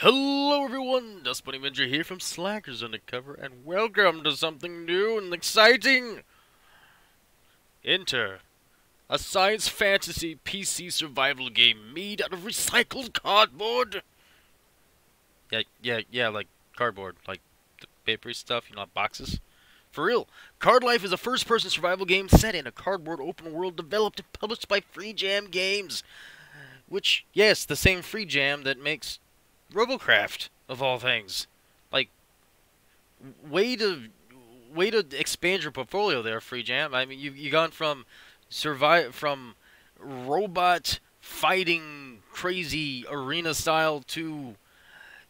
Hello everyone, Dust Bunny Avenger here from Slackers Undercover, and welcome to something new and exciting! Enter a science fantasy PC survival game made out of recycled cardboard! Yeah, yeah, yeah, like cardboard, like the papery stuff, you know, like boxes. For real, Card Life is a first-person survival game set in a cardboard open world developed and published by Freejam Games. Which, yes, the same Freejam that makes Robocraft of all things. Like way to way to expand your portfolio there, Freejam. I mean, you you gone from survive from robot fighting crazy arena style to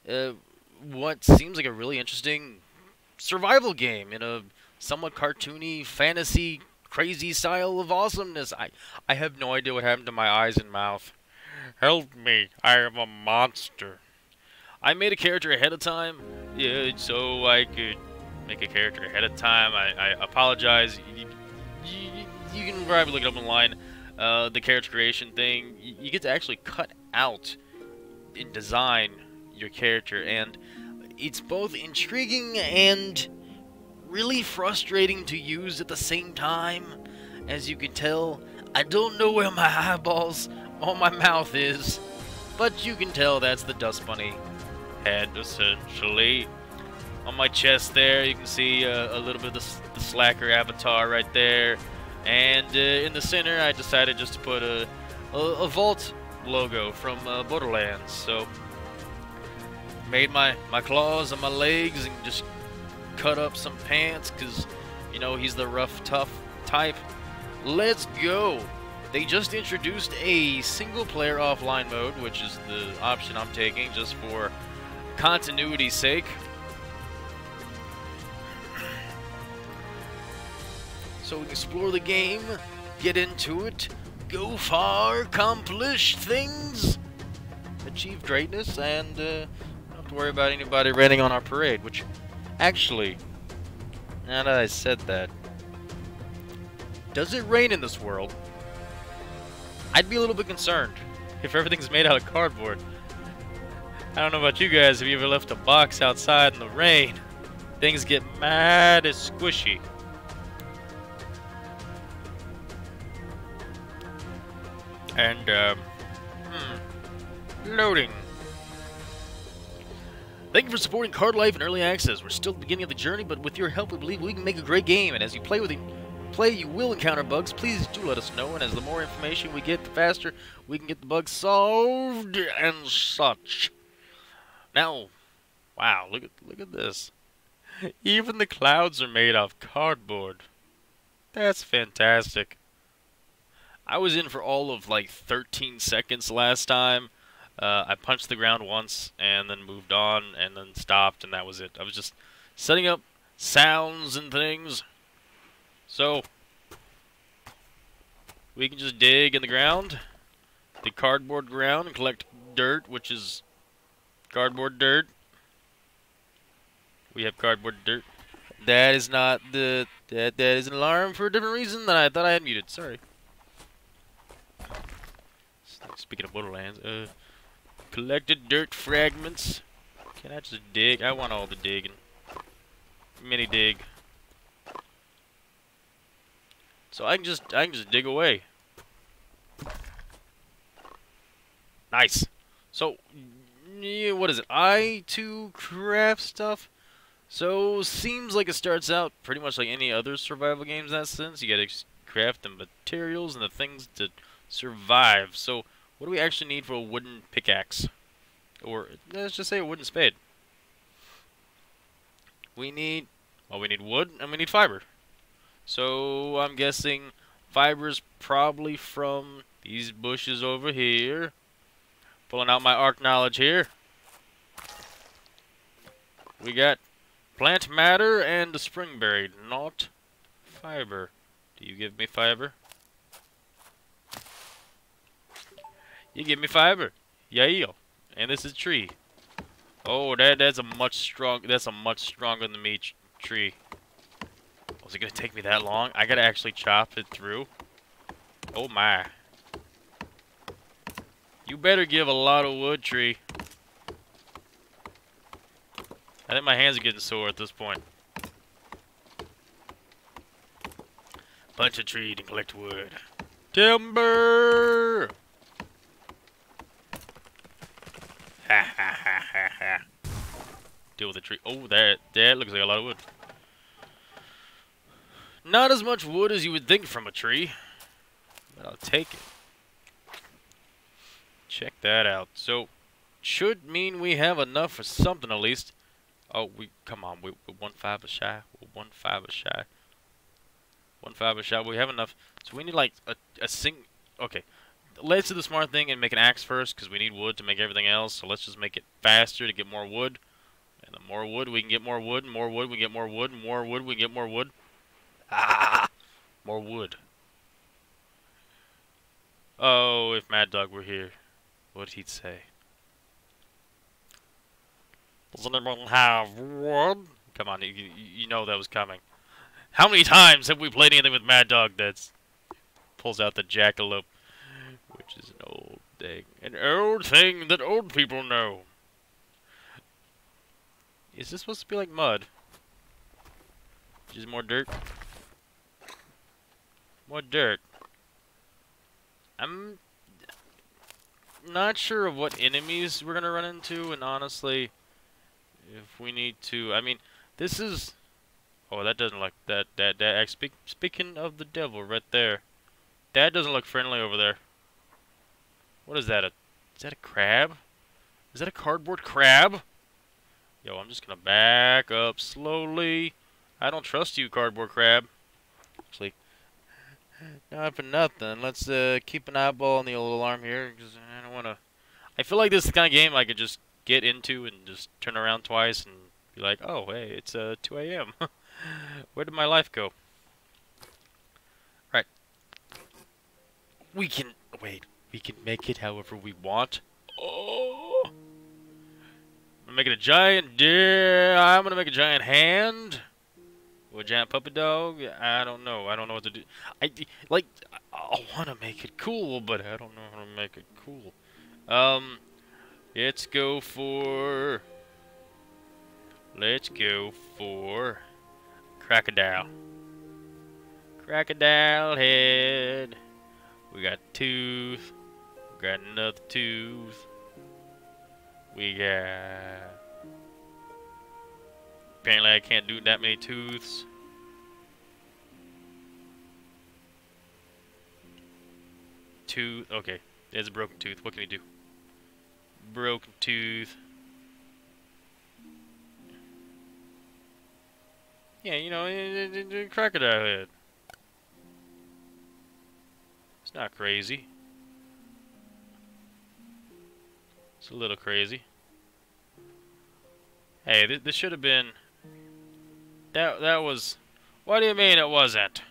uh, what seems like a really interesting survival game in a somewhat cartoony fantasy crazy style of awesomeness. I I have no idea what happened to my eyes and mouth. Help me, I am a monster. I made a character ahead of time, yeah, so I could make a character ahead of time. I, I apologize. You, you, you, can probably look it up online. Uh, the character creation thing, you, you get to actually cut out and design your character, and it's both intriguing and really frustrating to use at the same time. As you can tell, I don't know where my eyeballs or my mouth is, but you can tell that's the Dust Bunny essentially. On my chest there, you can see uh, a little bit of the, the, Slacker avatar right there. And uh, in the center, I decided just to put a, a, a Vault logo from uh, Borderlands. So, made my, my claws and my legs and just cut up some pants because, you know, he's the rough, tough type. Let's go! They just introduced a single player offline mode, which is the option I'm taking just for continuity's sake. So we explore the game, get into it, go far, accomplish things, achieve greatness, and uh, don't have to worry about anybody raining on our parade, which actually, now that I said that, does it rain in this world? I'd be a little bit concerned if everything's made out of cardboard. I don't know about you guys, have you ever left a box outside in the rain? Things get mad as squishy. And, um, hmm, loading. Thank you for supporting Card Life and Early Access. We're still at the beginning of the journey, but with your help, we believe we can make a great game. And as you play with it, play, you will encounter bugs. Please do let us know. And as the more information we get, the faster we can get the bugs solved and such. Now, wow, look at look at this. Even the clouds are made of cardboard. That's fantastic. I was in for all of like 13 seconds last time. Uh, I punched the ground once and then moved on and then stopped and that was it. I was just setting up sounds and things. So, we can just dig in the ground, the cardboard ground, and collect dirt, which is Cardboard dirt. We have cardboard dirt. That is not the that that is an alarm for a different reason than I thought I had muted. Sorry. Speaking of Borderlands, uh, collected dirt fragments. Can I just dig? I want all the digging. Mini dig. So I can just I can just dig away. Nice. So yeah, what is it? I2 craft stuff? So, seems like it starts out pretty much like any other survival games in that sense. You gotta craft the materials and the things to survive. So, what do we actually need for a wooden pickaxe? Or, let's just say a wooden spade. We need, well, we need wood and we need fiber. So, I'm guessing fiber's probably from these bushes over here. Pulling out my ARK knowledge here. We got plant matter and the springberry, not fiber. Do you give me fiber? You give me fiber. Yeah. And this is tree. Oh, that that's a much strong that's a much stronger than me tree. Was it gonna take me that long? I gotta actually chop it through. Oh my. You better give a lot of wood, tree. I think my hands are getting sore at this point. Bunch of tree to collect wood. Timber! Ha ha ha ha ha. Deal with the tree. Oh, that, that looks like a lot of wood. Not as much wood as you would think from a tree. But I'll take it. Check that out. So, should mean we have enough for something at least. Oh, we come on. We, we're one five a shy. We're one five a shy. One five a shy. We have enough. So we need like a a sing. Okay, let's do the smart thing and make an axe first because we need wood to make everything else. So let's just make it faster to get more wood. And the more wood we can get more wood, and more wood we get more wood, and more wood we get more wood. Ah, more wood. Oh, if Mad Dog were here, what'd he say? Does anyone have wood? Come on, you, you know that was coming. How many times have we played anything with Mad Dog that's pulls out the jackalope, which is an old thing, an old thing that old people know. Is this supposed to be like mud? Just more dirt. More dirt. I'm not sure of what enemies we're gonna run into, and honestly, if we need to, I mean, this is. Oh, that doesn't look that that that. Speak, speaking of the devil, right there, that doesn't look friendly over there. What is that? A is that a crab? Is that a cardboard crab? Yo, I'm just gonna back up slowly. I don't trust you, cardboard crab. Actually, not for nothing. Let's uh, keep an eyeball on the old alarm here, because I don't want to... I feel like this is the kind of game I could just get into and just turn around twice and be like, oh, hey, it's uh, 2 a.m. Where did my life go? Right. We can... Wait. We can make it however we want. Oh! I'm it a giant... Deer I'm gonna make a giant hand. With giant puppy dog? I don't know. I don't know what to do. I like. I want to make it cool, but I don't know how to make it cool. Um, let's go for. Let's go for crocodile. Crocodile head. We got tooth. We got another tooth. We got Apparently I can't do that many tooths. Tooth, okay. There's a broken tooth. What can he do? Broken tooth. Yeah, you know, crocodile head. It's not crazy. It's a little crazy. Hey, th this should have been... That that was. What do you mean it wasn't?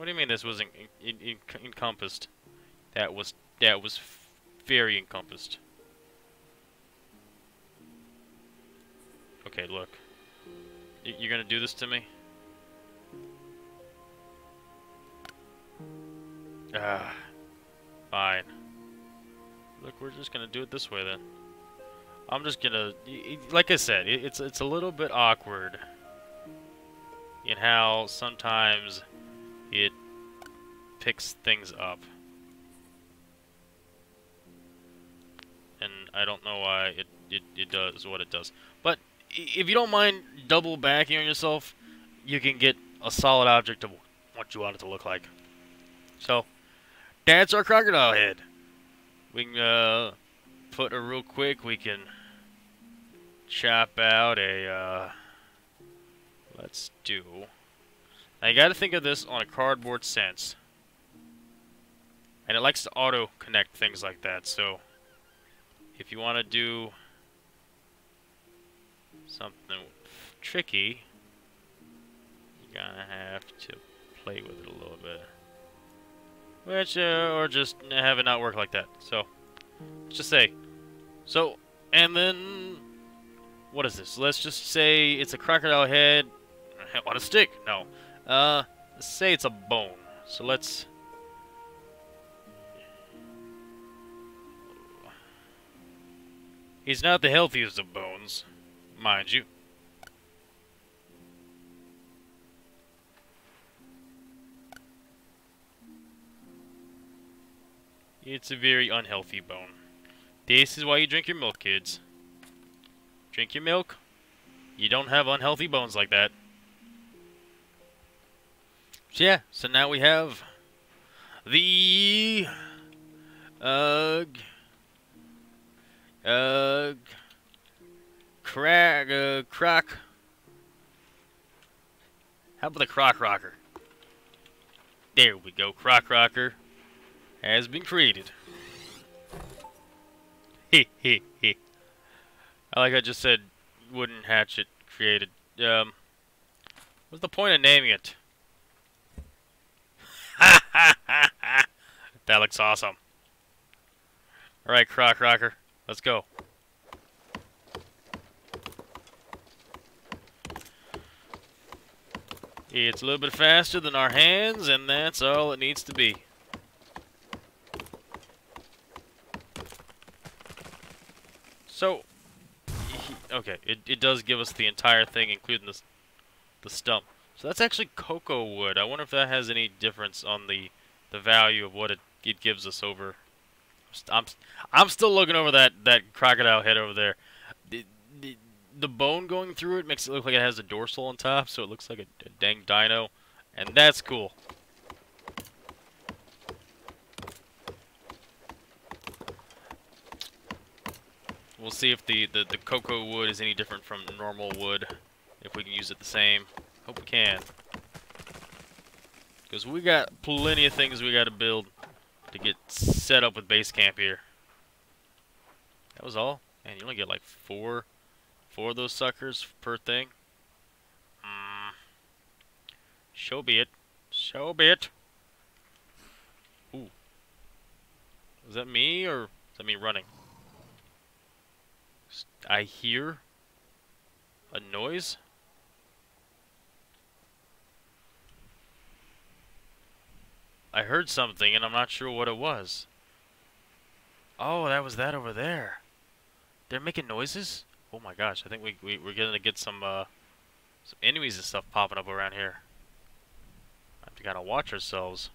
What do you mean this wasn't encompassed? That was that was very encompassed. Okay, look. Y you're gonna do this to me? Ah, fine. Look, we're just gonna do it this way then. I'm just gonna, like I said, it's it's a little bit awkward in how sometimes it picks things up, and I don't know why it it it does what it does. But if you don't mind double backing on yourself, you can get a solid object of what you want it to look like. So that's our crocodile head. We can uh, put a real quick. We can chop out a, uh, let's do, now you gotta think of this on a cardboard sense. And it likes to auto-connect things like that, so if you want to do something tricky, you're gonna have to play with it a little bit. Which, uh, or just have it not work like that. So, let's just say. So, and then what is this? Let's just say it's a crocodile head on a stick. No. Uh, let's say it's a bone. So let's... He's not the healthiest of bones. mind you. It's a very unhealthy bone. This is why you drink your milk, kids. Drink your milk. You don't have unhealthy bones like that. So yeah, so now we have the uh uh crack uh croc. How about the croc rocker? There we go croc rocker has been created. He he he. I like I just said wooden hatchet created um what's the point of naming it that looks awesome. Alright, Croc Rocker. Let's go. It's a little bit faster than our hands, and that's all it needs to be. So, okay, it, it does give us the entire thing, including the, the stump. So that's actually cocoa wood. I wonder if that has any difference on the the value of what it, it gives us over. I'm I'm still looking over that that crocodile head over there. The, the, the bone going through it makes it look like it has a dorsal on top, so it looks like a, a dang dino, and that's cool. We'll see if the, the, the cocoa wood is any different from normal wood, if we can use it the same. Hope we can. Because we got plenty of things we got to build to get set up with base camp here. That was all. And you only get like four, four of those suckers per thing. Mm. Show be it. Show be it. Ooh. Is that me or is that me running? I hear a noise. I heard something, and I'm not sure what it was. Oh, that was that over there. They're making noises? Oh my gosh, I think we, we, we're to get some, uh, some enemies and stuff popping up around here. I have to kind of watch ourselves.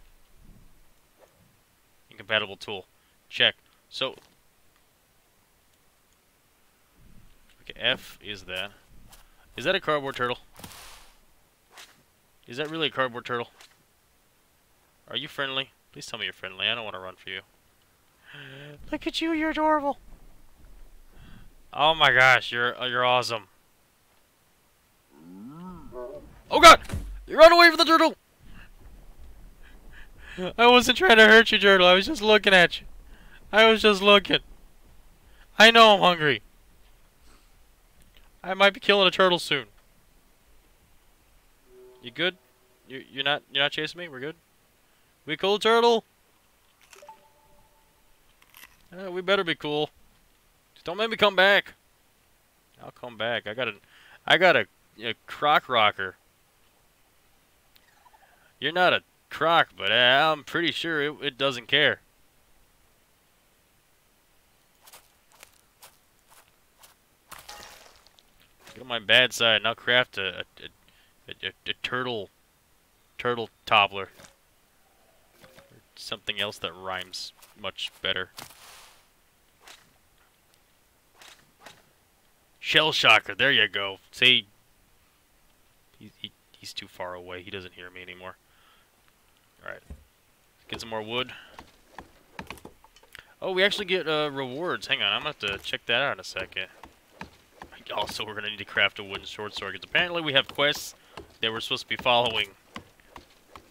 Incompatible tool. Check. So, okay, F is that. Is that a cardboard turtle? Is that really a cardboard turtle? Are you friendly? Please tell me you're friendly. I don't want to run for you. Look at you, you're adorable. Oh my gosh, you're uh, you're awesome. Oh god! You run away from the turtle! I wasn't trying to hurt you, turtle. I was just looking at you. I was just looking. I know I'm hungry. I might be killing a turtle soon. You good? You you're not you're not chasing me? We're good? We cool, turtle? Uh, we better be cool. Just don't make me come back. I'll come back. I got a, I got a, a croc rocker. You're not a croc, but uh, I'm pretty sure it, it doesn't care. Get on my bad side, and I'll craft a, a, a, a, a turtle, turtle toppler something else that rhymes much better. Shell Shocker, there you go. See, he, he, he's too far away. He doesn't hear me anymore. Alright. Get some more wood. Oh, we actually get uh, rewards. Hang on, I'm going to have to check that out in a second. Also, we're going to need to craft a wooden short sword, because apparently we have quests that we're supposed to be following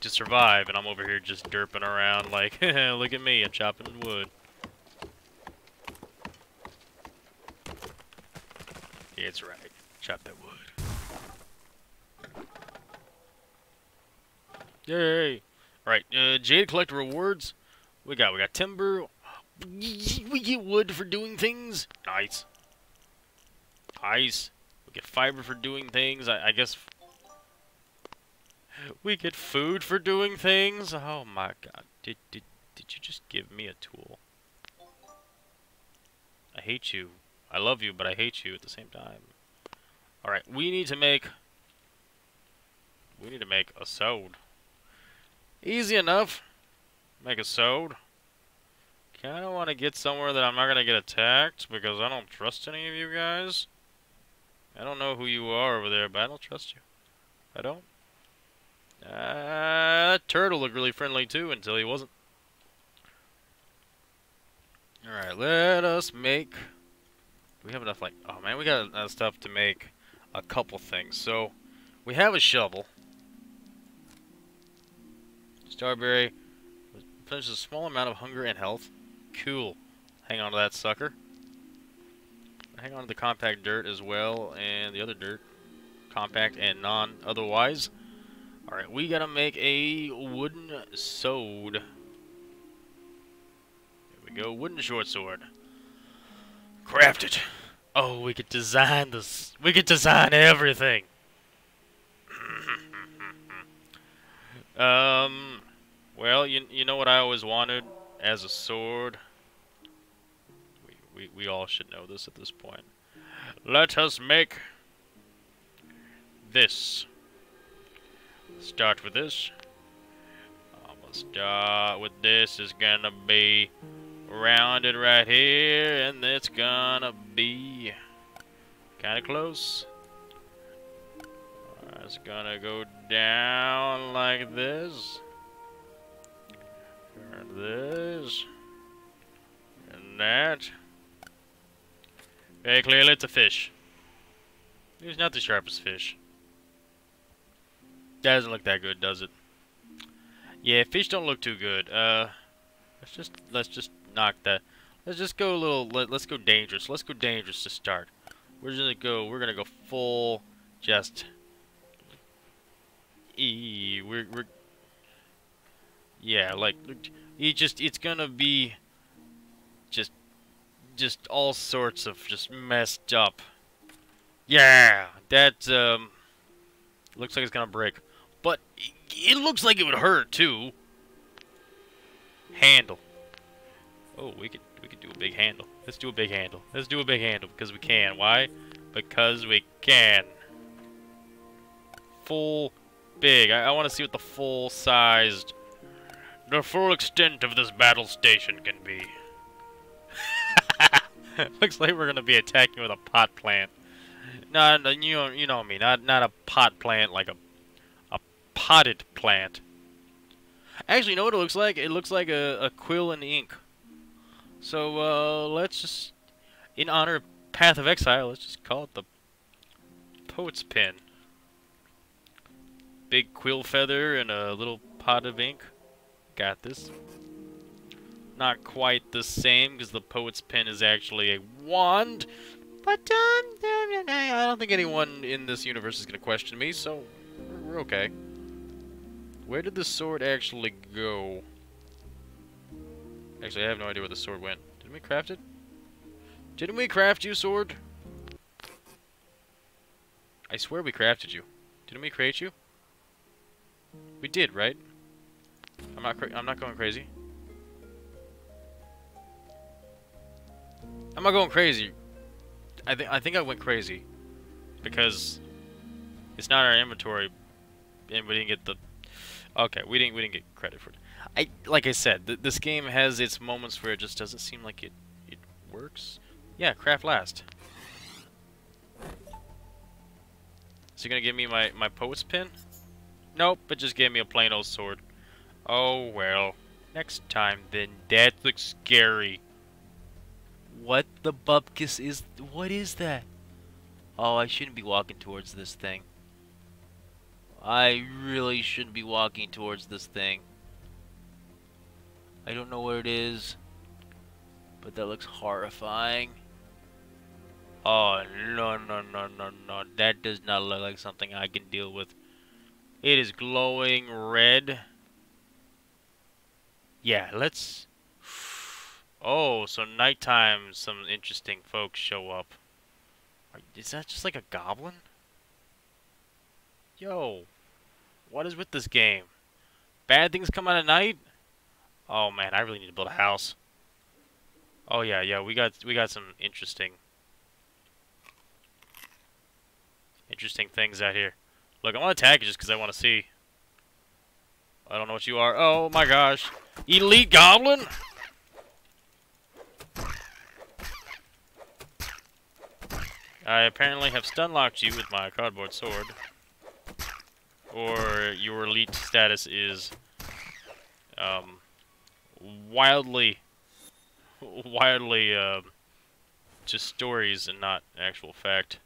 to survive, and I'm over here just derping around like, look at me, I'm chopping wood. Yeah, it's right. Chop that wood. Yay! Alright, uh, Jade collect rewards. We got, we got timber. We get wood for doing things. Nice. Nice. We get fiber for doing things. I, I guess we get food for doing things? Oh my god. Did, did, did you just give me a tool? I hate you. I love you, but I hate you at the same time. Alright, we need to make... We need to make a sword. Easy enough. Make a sword. Kinda want to get somewhere that I'm not gonna get attacked, because I don't trust any of you guys. I don't know who you are over there, but I don't trust you. I don't. Uh, that turtle looked really friendly too until he wasn't. Alright, let us make... We have enough, like... Oh man, we got enough stuff to make a couple things. So, we have a shovel. Starberry finishes a small amount of hunger and health. Cool. Hang on to that sucker. Hang on to the compact dirt as well, and the other dirt. Compact and non-otherwise. Alright, we gotta make a wooden sword. Here we go, wooden short sword. Craft it. Oh, we could design this. We could design everything. um, well, you you know what I always wanted as a sword. We we we all should know this at this point. Let us make this. Start with this. I'm gonna start with this. Is gonna be rounded right here, and it's gonna be kind of close. Uh, it's gonna go down like this. And this. And that. Very clearly it's a fish. He's not the sharpest fish. Doesn't look that good, does it? Yeah, fish don't look too good. Uh, let's just let's just knock that. Let's just go a little. Let, us go dangerous. Let's go dangerous to start. We're gonna go. We're gonna go full. Just. E. We're we're. Yeah, like he just. It's gonna be. Just. Just all sorts of just messed up. Yeah, that um. Looks like it's gonna break. But it looks like it would hurt too. Handle. Oh, we could we could do a big handle. Let's do a big handle. Let's do a big handle because we can. Why? Because we can. Full big. I, I want to see what the full sized the full extent of this battle station can be. Looks like we're gonna be attacking with a pot plant. No, no, you know, you know me. Not not a pot plant like a potted plant. Actually, you know what it looks like? It looks like a, a quill and ink. So, uh, let's just, in honor of Path of Exile, let's just call it the Poet's Pen. Big quill feather and a little pot of ink. Got this. Not quite the same, because the Poet's Pen is actually a wand. But, um, I don't think anyone in this universe is going to question me, so we're okay. Where did the sword actually go? Actually, I have no idea where the sword went. Didn't we craft it? Didn't we craft you, sword? I swear we crafted you. Didn't we create you? We did, right? I'm not I'm not going crazy. I'm not going crazy. I think I think I went crazy because it's not our inventory and we didn't get the Okay, we didn't we didn't get credit for it. I like I said, th this game has its moments where it just doesn't seem like it it works. Yeah, craft last. So you're gonna give me my my poet's pen? Nope, but just gave me a plain old sword. Oh well. Next time then. That looks scary. What the bupkis is? What is that? Oh, I shouldn't be walking towards this thing. I really shouldn't be walking towards this thing. I don't know what it is, but that looks horrifying. Oh, no, no, no, no, no. That does not look like something I can deal with. It is glowing red. Yeah, let's... Oh, so nighttime some interesting folks show up. Is that just like a goblin? Yo. What is with this game? Bad things come out at night? Oh man, I really need to build a house. Oh yeah, yeah, we got we got some interesting interesting things out here. Look, I want to tag you just because I want to see. I don't know what you are. Oh my gosh. Elite Goblin? I apparently have stun locked you with my cardboard sword. Or your elite status is um, wildly, wildly uh, just stories and not actual fact.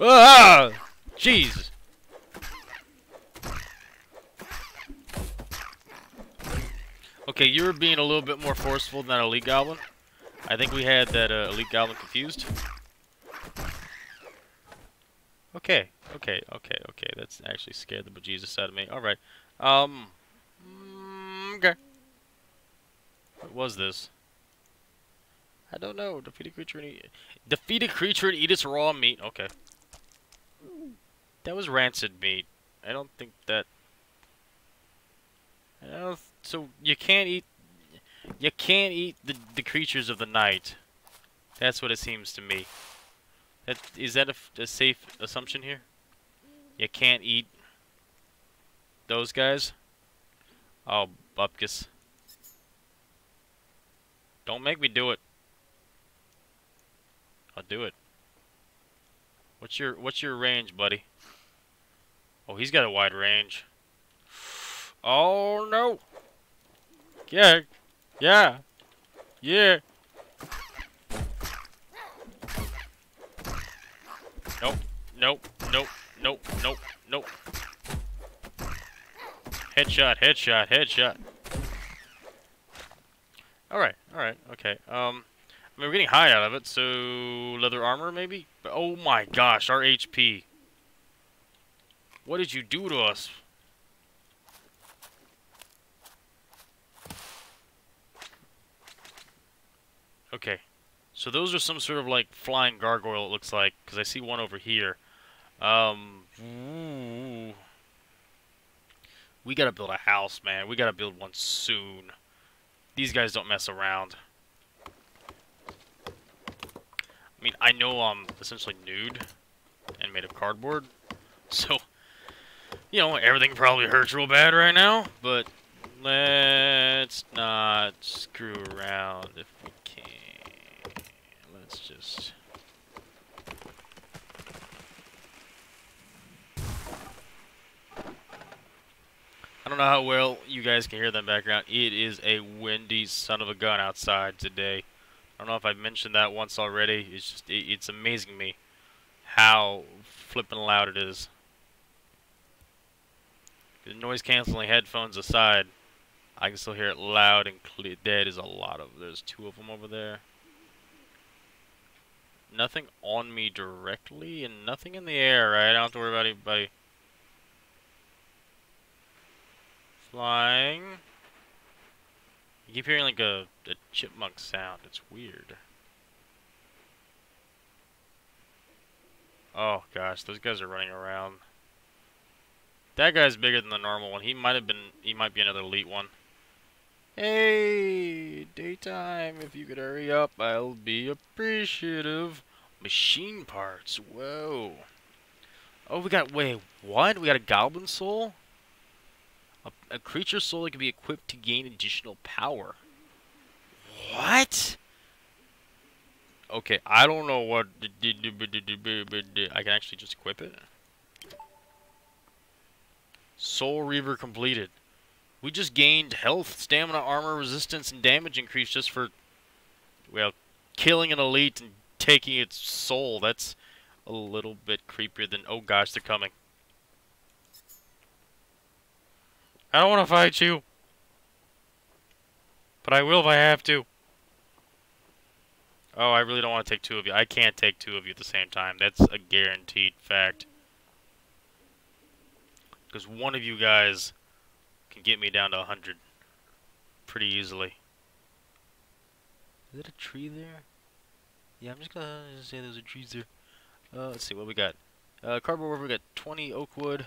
Ah! Jeez! Okay, you were being a little bit more forceful than Elite Goblin. I think we had that uh, Elite Goblin confused. Okay, okay, okay, okay. That's actually scared the bejesus out of me. Alright. Um, mm, okay. What was this? I don't know. Defeat a creature and eat... Defeat a creature and eat its raw meat. Okay. That was rancid meat. I don't think that... I don't so you can't eat you can't eat the, the creatures of the night. That's what it seems to me. That is that a, a safe assumption here? You can't eat those guys? Oh, Bupkis. Don't make me do it. I'll do it. What's your what's your range, buddy? Oh, he's got a wide range. Oh no. Yeah. Yeah. Yeah. Nope. Nope. Nope. Nope. Nope. Nope. Headshot. Headshot. Headshot. Alright. Alright. Okay. Um... I mean, we're getting high out of it, so... Leather armor, maybe? Oh my gosh, our HP. What did you do to us? Okay. So those are some sort of like flying gargoyle it looks like, because I see one over here. Um, ooh. We gotta build a house, man. We gotta build one soon. These guys don't mess around. I mean, I know I'm essentially nude and made of cardboard, so, you know, everything probably hurts real bad right now, but let's not screw around if we can. let's just... I don't know how well you guys can hear that background. It is a windy son of a gun outside today. I don't know if I've mentioned that once already. It's just, it, it's amazing me how flipping loud it is. The noise canceling headphones aside, I can still hear it loud and clear. There is a lot of, there's two of them over there nothing on me directly and nothing in the air, right? I don't have to worry about anybody. Flying. You keep hearing like a, a chipmunk sound. It's weird. Oh gosh, those guys are running around. That guy's bigger than the normal one. He might have been, he might be another elite one. Hey, daytime, if you could hurry up, I'll be appreciative. Machine parts, whoa. Oh, we got, wait, what? We got a goblin soul? A, creature soul that can be equipped to gain additional power. What? Okay, I don't know what... I can actually just equip it. Soul Reaver completed. We just gained health, stamina, armor, resistance, and damage increase just for, well, killing an elite and taking its soul. That's a little bit creepier than, oh gosh, they're coming. I don't want to fight you. But I will if I have to. Oh, I really don't want to take two of you. I can't take two of you at the same time. That's a guaranteed fact. Because one of you guys can get me down to 100 pretty easily. Is that a tree there? Yeah, I'm just gonna say there's a tree there. Uh, let's see what we got. Uh, cardboard, we got 20 oak wood.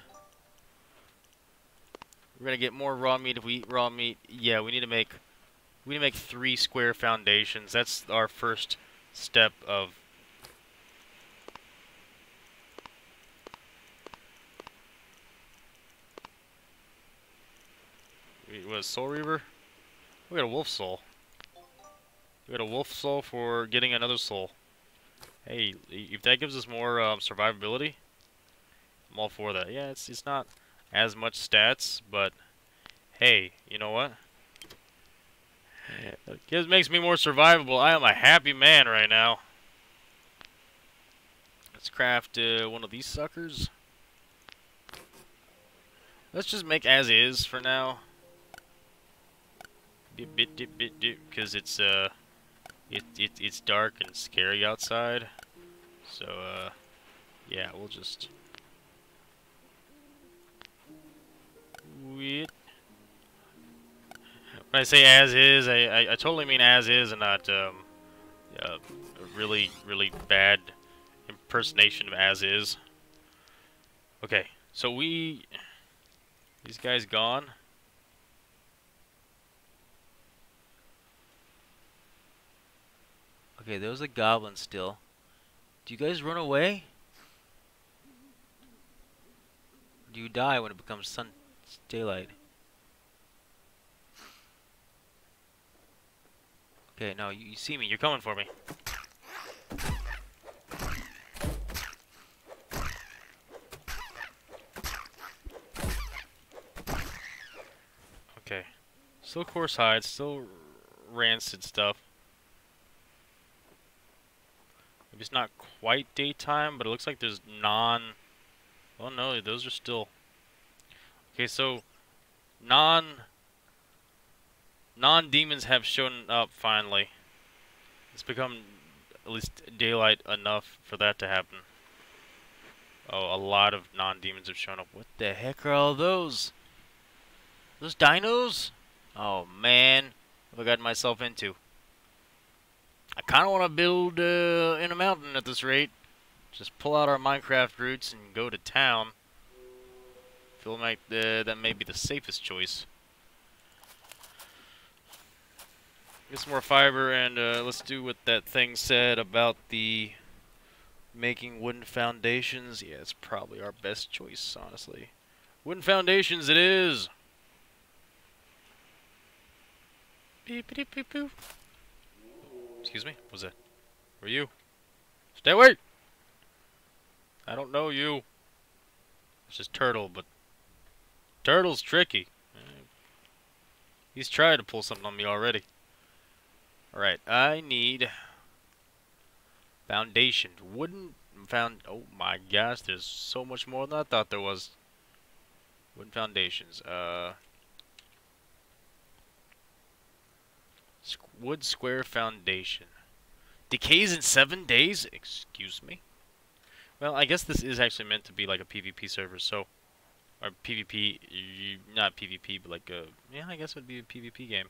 We're gonna get more raw meat if we eat raw meat. Yeah, we need to make we need to make three square foundations. That's our first step of It Soul Reaver? We got a wolf soul. We got a wolf soul for getting another soul. Hey, if that gives us more um, survivability, I'm all for that. Yeah, it's it's not as much stats, but hey, you know what? It makes me more survivable. I am a happy man right now. Let's craft uh, one of these suckers. Let's just make as is for now. Bit bit bit bit bit because it's uh it, it it's dark and scary outside. So uh yeah, we'll just wait. When I say as is, I, I, I totally mean as is and not um, uh, a really, really bad impersonation of as is. Okay, so we... These guys gone. Okay, there's a goblin still. Do you guys run away? do you die when it becomes sun daylight? Okay, now you, you see me. You're coming for me. Okay. Still coarse hide, still rancid stuff. Maybe it's not quite daytime, but it looks like there's non... Oh no, those are still... Okay, so... Non non-demons have shown up finally. It's become at least daylight enough for that to happen. Oh, a lot of non-demons have shown up. What the heck are all those? Those dinos? Oh man, what have I gotten myself into? I kind of want to build uh, in a mountain at this rate. Just pull out our Minecraft roots and go to town. Feel like uh, that may be the safest choice. Get some more fiber and uh, let's do what that thing said about the making wooden foundations. Yeah, it's probably our best choice, honestly. Wooden foundations it is! Beep, beep, beep. Excuse me? What was that? Who are you? Stay away! I don't know you. It's just Turtle, but... Turtle's tricky. He's tried to pull something on me already. Alright, I need foundation. Wooden found oh my gosh, there's so much more than I thought there was. Wooden foundations. Uh wood square foundation. Decays in seven days? Excuse me? Well, I guess this is actually meant to be like a PvP server, so or PvP, not PvP, but like a yeah, I guess it would be a PvP game.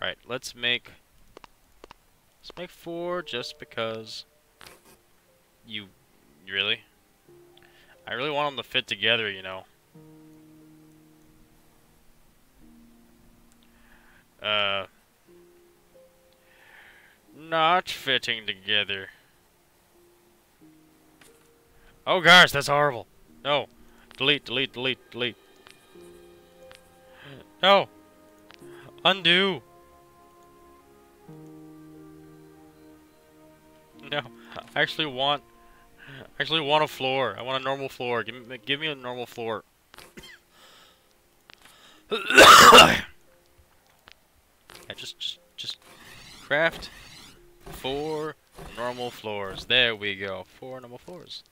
All right, let's make Let's make four just because you really I really want them to fit together, you know. Uh not fitting together. Oh gosh, that's horrible. No. Delete, delete, delete, delete. No. Undo. No, I actually want, I actually want a floor. I want a normal floor. Give me, give me a normal floor. yeah, just, just, just craft four normal floors. There we go. Four normal floors.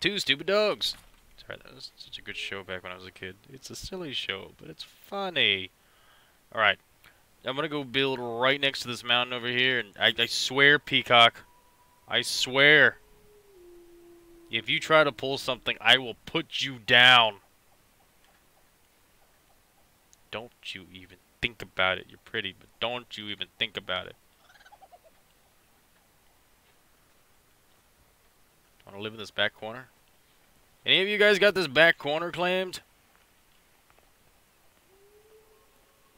Two stupid dogs. Sorry, that was such a good show back when I was a kid. It's a silly show, but it's funny. Alright. I'm gonna go build right next to this mountain over here, and I, I swear, Peacock, I swear, if you try to pull something, I will put you down. Don't you even think about it. You're pretty, but don't you even think about it. Want to live in this back corner? Any of you guys got this back corner claimed?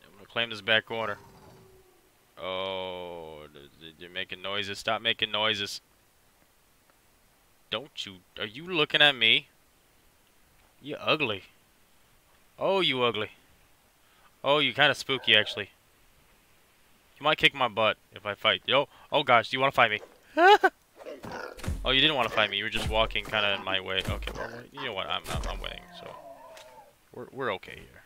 I'm going to claim this back corner. Oh, you're making noises. Stop making noises. Don't you... Are you looking at me? You ugly. Oh, you ugly. Oh, you kind of spooky, actually. You might kick my butt if I fight. Yo, oh gosh, do you want to fight me? oh, you didn't want to fight me. You were just walking kind of in my way. Okay, well, you know what? I'm, I'm, I'm winning, so we're we're okay here.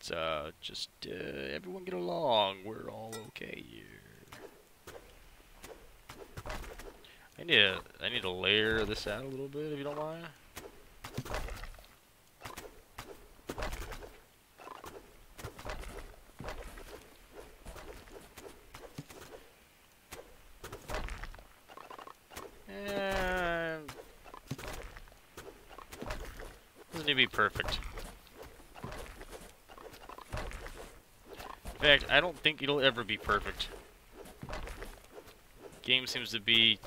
It's uh just uh, everyone get along. We're all okay here. I need to I need to layer this out a little bit if you don't mind. To be perfect. In fact, I don't think it'll ever be perfect. Game seems to be...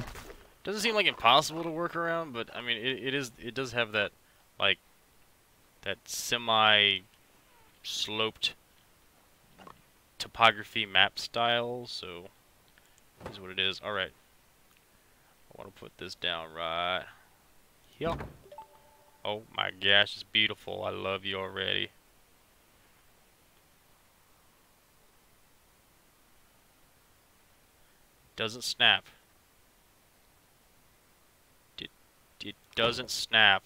Doesn't seem like impossible to work around, but I mean, it, it is. It does have that, like, that semi-sloped topography map style, so is what it is. Alright. Want to put this down right here. Oh my gosh, it's beautiful. I love you already. Doesn't snap. It, it doesn't snap.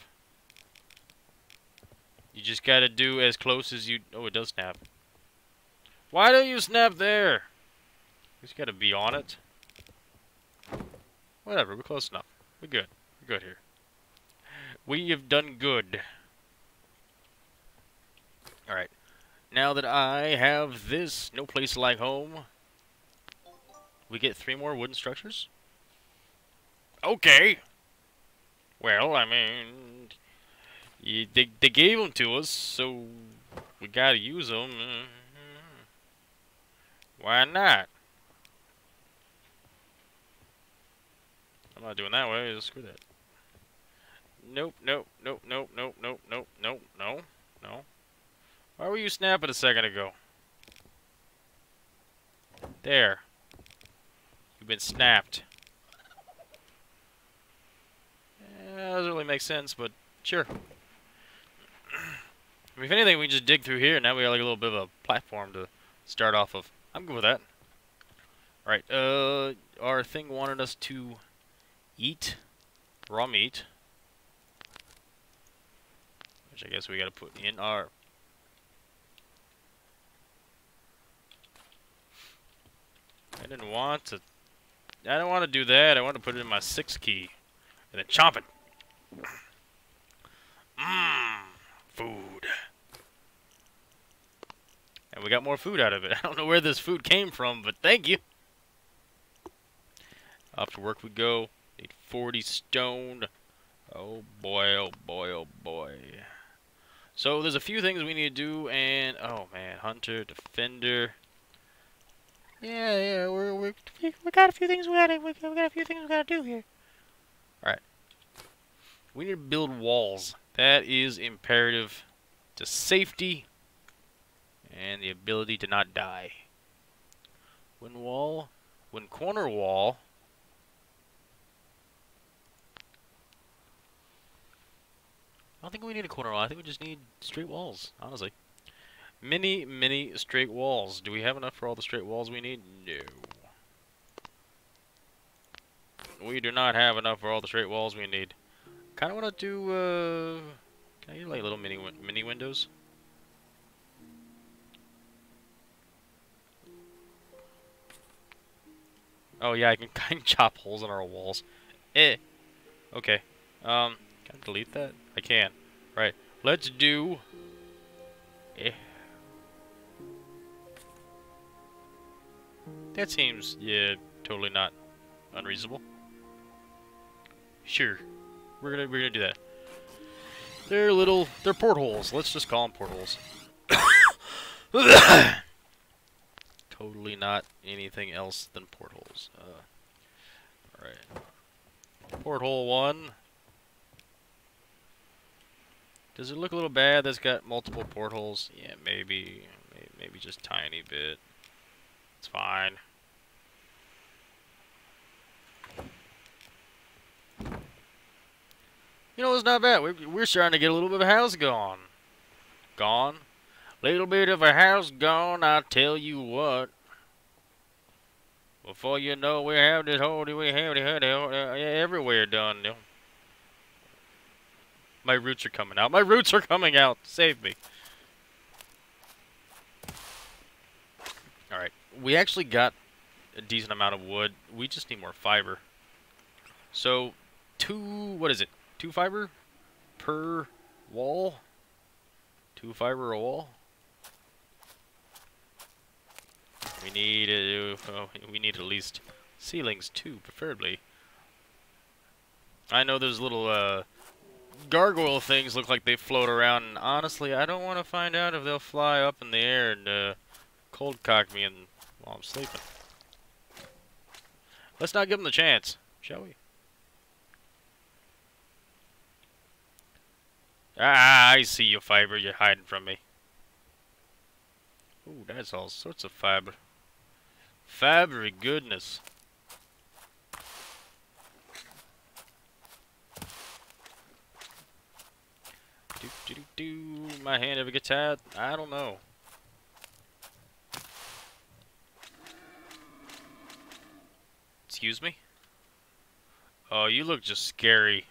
You just gotta do as close as you... Oh, it does snap. Why don't you snap there? You just gotta be on it. Whatever, we're close enough. We're good. We're good here. We have done good. Alright. Now that I have this, no place like home, we get three more wooden structures? Okay. Well, I mean, you, they, they gave them to us, so we gotta use them. Mm-hmm. Why not? I'm not doing that way, screw that. Nope, nope, nope, nope, nope, nope, nope, nope, no, no. Why were you snapping a second ago? There. You've been snapped. Yeah, doesn't really make sense, but sure. I mean, if anything, we just dig through here, and now we got like a little bit of a platform to start off of. I'm good with that. Alright, uh, our thing wanted us to eat raw meat. Which I guess we gotta put in our... I didn't want to... I don't want to do that. I want to put it in my 6 key. And then chomp it. Mmm. Food. And we got more food out of it. I don't know where this food came from, but thank you. Off to work we go. Need 40 stone. Oh boy, oh boy, oh boy. So there's a few things we need to do, and oh man, hunter, defender. Yeah, yeah, we're we're we got a few things we gotta we got a few things we gotta do here. All right, we need to build walls. That is imperative to safety and the ability to not die. When wall, when corner wall don't think we need a corner wall. I think we just need straight walls, honestly. Many, many straight walls. Do we have enough for all the straight walls we need? No. We do not have enough for all the straight walls we need. Kind of want to do, uh... Can I like, little mini, mini windows? Oh, yeah, I can kind of chop holes in our walls. Eh. Okay. Um, can I delete that? I can. Let's do... Eh. That seems, yeah, totally not unreasonable. Sure. We're gonna we're gonna do that. They're little they're portholes. Let's just call them portholes. totally not anything else than portholes. Uh, Alright. Porthole one. Does it look a little bad that's got multiple portholes? Yeah, maybe. Maybe just tiny bit. It's fine. You know, it's not bad. We're, we're starting to get a little bit of a house gone. Gone? Little bit of a house gone, I tell you what. Before you know, we have this whole, we have it uh, everywhere done. My roots are coming out. My roots are coming out. Save me. Alright. We actually got a decent amount of wood. We just need more fiber. So, two, what is it? Two fiber per wall? Two fiber a wall? We need, uh, oh, we need at least ceilings too, preferably. I know those little, uh, gargoyle things look like they float around, and honestly, I don't want to find out if they'll fly up in the air and, uh, cold cock me and, while I'm sleeping. Let's not give them the chance, shall we? Ah, I see you, fiber. You're hiding from me. Ooh, that's all sorts of fiber. Fibery goodness. Do, do, do, do. My hand ever gets tired? I don't know. Excuse me? Oh, you look just scary.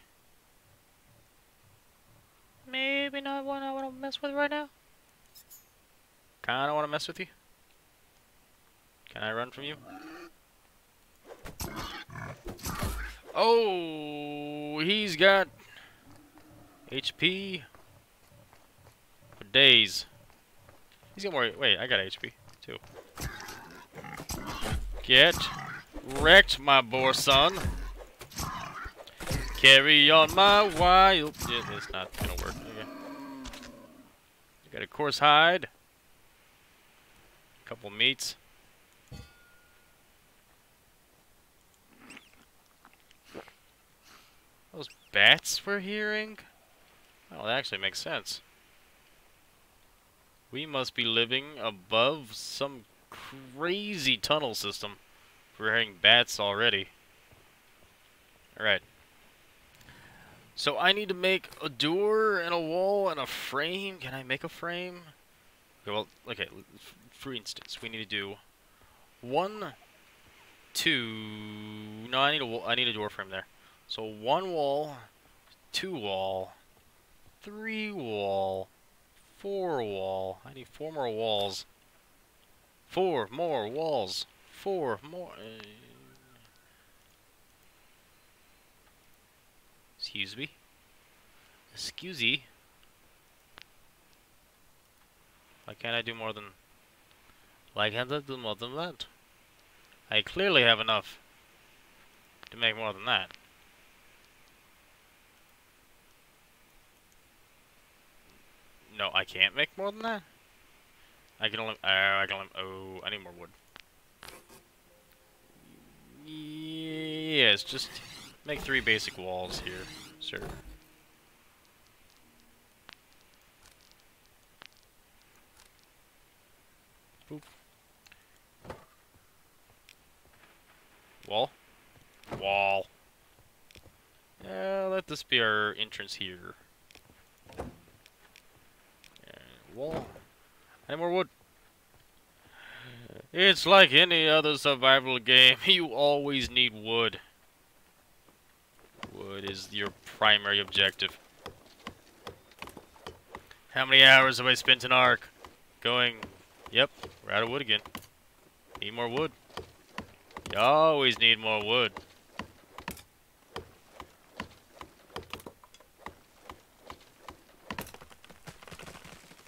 Maybe not one I want to mess with right now. Kinda want to mess with you. Can I run from you? Oh, he's got HP days. He's got more. Wait, I got HP too. Get wrecked, my boar son. Carry on my wild. Yeah, it's not gonna work. Okay. Got a coarse hide. A couple meats. Those bats we're hearing? Well, that actually makes sense. We must be living above some crazy tunnel system. We're hearing bats already. Alright. So I need to make a door and a wall and a frame. Can I make a frame? Okay, well, okay, for instance, we need to do one, two, no, I need a, I need a door frame there. So one wall, two wall, three wall, four wall. I need four more walls. Four more walls. Four more. Uh, Excuse me. Excuse me. Why can't I do more than... Why can't I do more than that? I clearly have enough to make more than that. No, I can't make more than that? I can only... Uh, I can only... Oh, I need more wood. Yes, just... Make three basic walls here, sir. Boop. Wall? Wall. Yeah, let this be our entrance here. And wall. Any more wood? It's like any other survival game. You always need wood. Wood is your primary objective. How many hours have I spent in Ark? Going, yep, we're out of wood again. Need more wood. You always need more wood.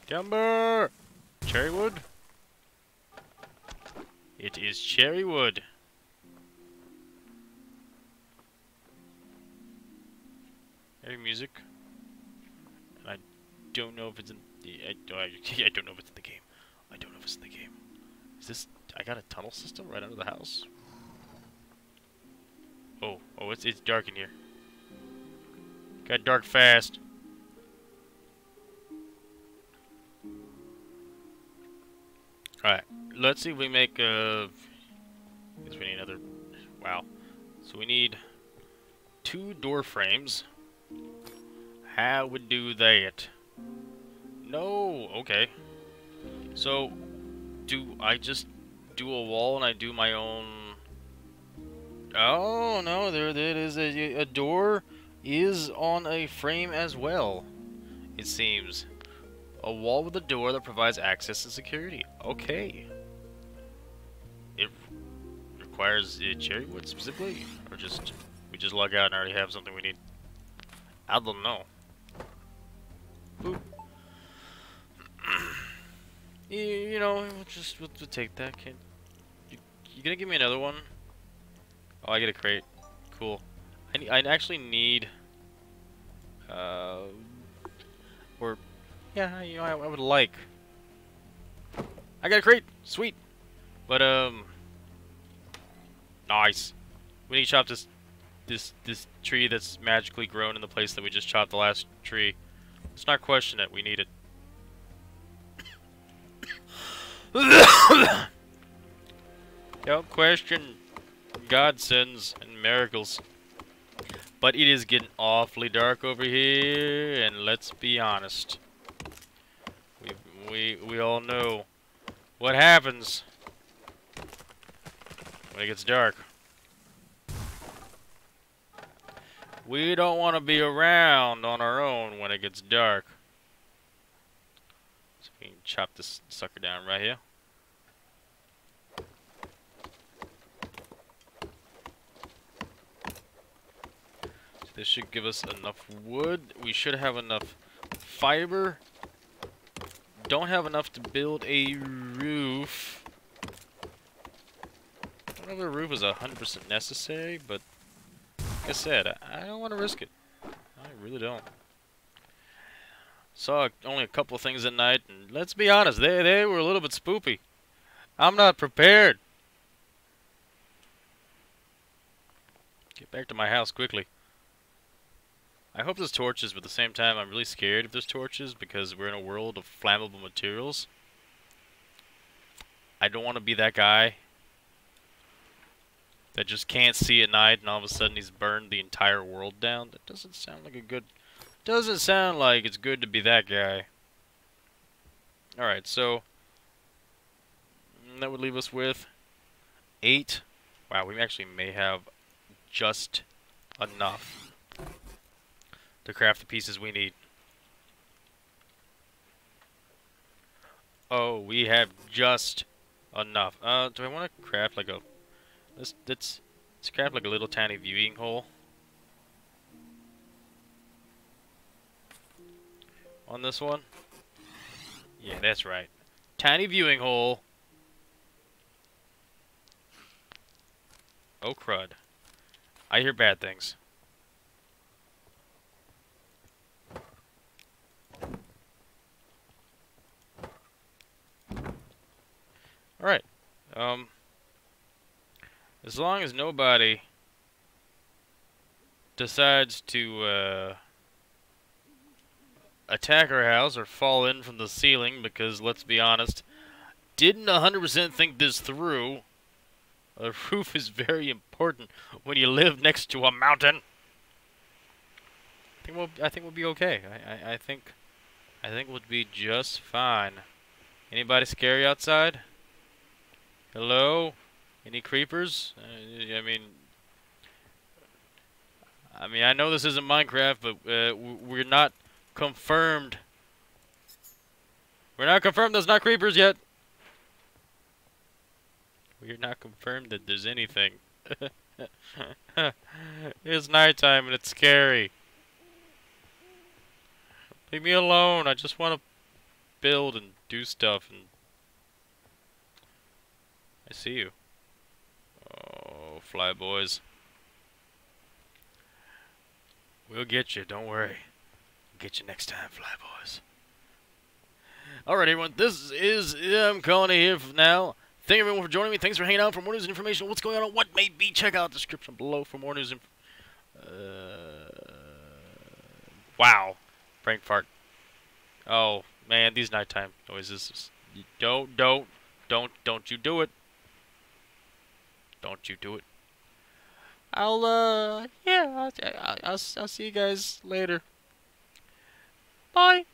Timber! Cherry wood? It is cherry wood. Heavy music. I don't know if it's in the. I, oh, I, I don't know if it's in the game. I don't know if it's in the game. Is this? I got a tunnel system right under the house. Oh, oh, it's it's dark in here. Got dark fast. Alright, let's see if we make uh I guess we need another wow. So we need two door frames. How would do that? No, okay. So, do I just do a wall and I do my own... Oh, no, there, there is a, a door is on a frame as well, it seems. A wall with a door that provides access and security. Okay. It requires uh, cherry wood specifically? Or just, we just log out and already have something we need? I don't know. Boop. you, you know, we'll just we'll, we'll take that. Can you, you gonna give me another one? Oh, I get a crate. Cool. I, I actually need... Uh... Or... Yeah, you know, I, I would like... I got a crate! Sweet! But, um... Nice! We need to chop this... This, this tree that's magically grown in the place that we just chopped the last tree. Let's not question it. We need it. Don't question godsends and miracles. But it is getting awfully dark over here, and let's be honest. We, we, all know what happens when it gets dark. We don't want to be around on our own when it gets dark. So we can chop this sucker down right here. This should give us enough wood. We should have enough fiber. Don't have enough to build a roof. I don't know if a roof is 100% necessary, but like I said, I, don't want to risk it. I really don't. Saw only a couple things at night, and let's be honest, they, they were a little bit spoopy. I'm not prepared. Get back to my house quickly. I hope there's torches, but at the same time, I'm really scared if there's torches because we're in a world of flammable materials. I don't want to be that guy that just can't see at night and all of a sudden he's burned the entire world down. That doesn't sound like a good... Doesn't sound like it's good to be that guy. Alright, so... Mm, that would leave us with... Eight. Wow, we actually may have just enough to craft the pieces we need. Oh, we have just enough. Uh, do I want to craft like a... Let's, let's, let's craft like a little tiny viewing hole. On this one? Yeah, that's right. Tiny viewing hole. Oh crud. I hear bad things. Alright. Um, as long as nobody decides to uh, attack our house or fall in from the ceiling, because let's be honest, didn't 100% think this through. A roof is very important when you live next to a mountain. I think we'll, I think we'll be okay. I, I, I think, I think we'll be just fine. Anybody scary outside? Hello? Any creepers? Uh, I mean... I mean, I know this isn't Minecraft, but uh, we're not confirmed. We're not confirmed there's not creepers yet. We're not confirmed that there's anything. it's nighttime and it's scary. Leave me alone. I just want to build and do stuff and see you. Oh, fly boys. We'll get you, don't worry. We'll get you next time, fly boys. Alright, everyone, this is I'm calling it here for now. Thank everyone for joining me. Thanks for hanging out. For more news and information, what's going on, what may be, check out the description below for more news. Uh, wow, prank fart. Oh man, these nighttime noises. Don't, don't, don't, don't you do it. Don't you do it. I'll, uh, yeah, I'll, I'll, I'll, see you guys later. Bye.